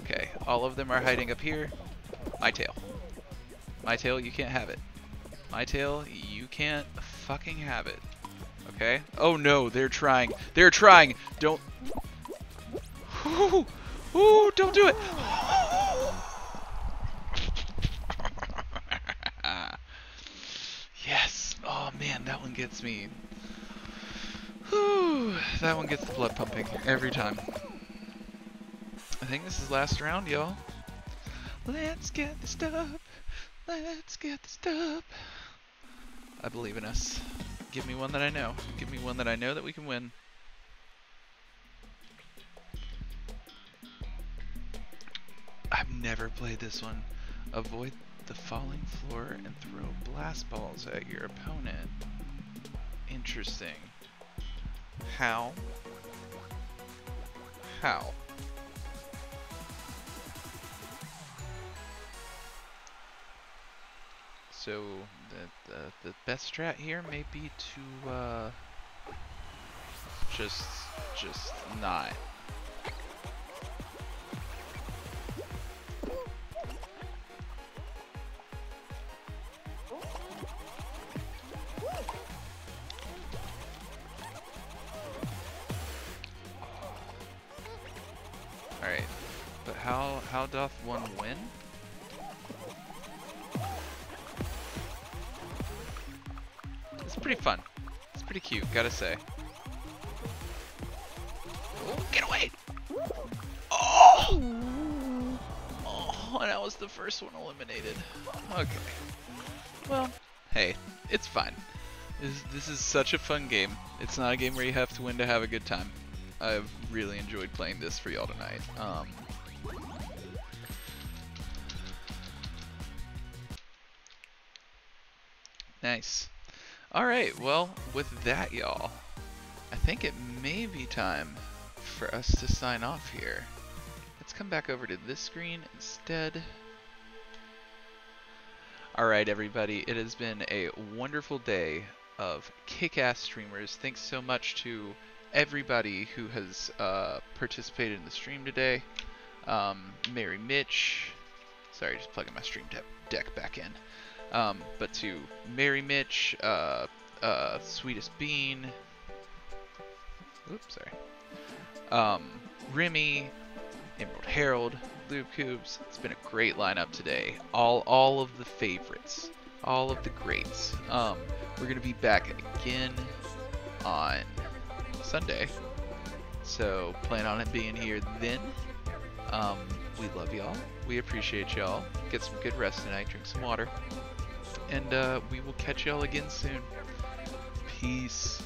Okay, all of them are hiding up here. My tail. My tail, you can't have it. My tail, you can't fucking have it. Okay? Oh no, they're trying. They're trying. Don't. Ooh, ooh, don't do it. yes. Oh man, that one gets me. That one gets the blood pumping every time. I think this is last round, y'all. Let's get this up. Let's get this up. I believe in us. Give me one that I know. Give me one that I know that we can win. I've never played this one. Avoid the falling floor and throw blast balls at your opponent. Interesting. How? How? So the, the the best strat here may be to uh, just just not. Alright, but how how doth one win? Pretty fun. It's pretty cute, gotta say. Oh, get away! Oh! Oh, and that was the first one eliminated. Okay. Well, hey, it's fine. This, this is such a fun game. It's not a game where you have to win to have a good time. I've really enjoyed playing this for y'all tonight. Um, nice. Alright, well, with that, y'all, I think it may be time for us to sign off here. Let's come back over to this screen instead. Alright, everybody, it has been a wonderful day of kick-ass streamers. Thanks so much to everybody who has uh, participated in the stream today. Um, Merry Mitch, sorry, just plugging my stream de deck back in. Um, but to Merry Mitch, uh, uh, Sweetest Bean, oops, sorry, um, Remy, Emerald Herald, Lube Cubes. It's been a great lineup today. All, all of the favorites, all of the greats. Um, we're gonna be back again on Sunday, so plan on it being here then. Um, we love y'all. We appreciate y'all. Get some good rest tonight. Drink some water and uh, we will catch y'all again soon. Peace.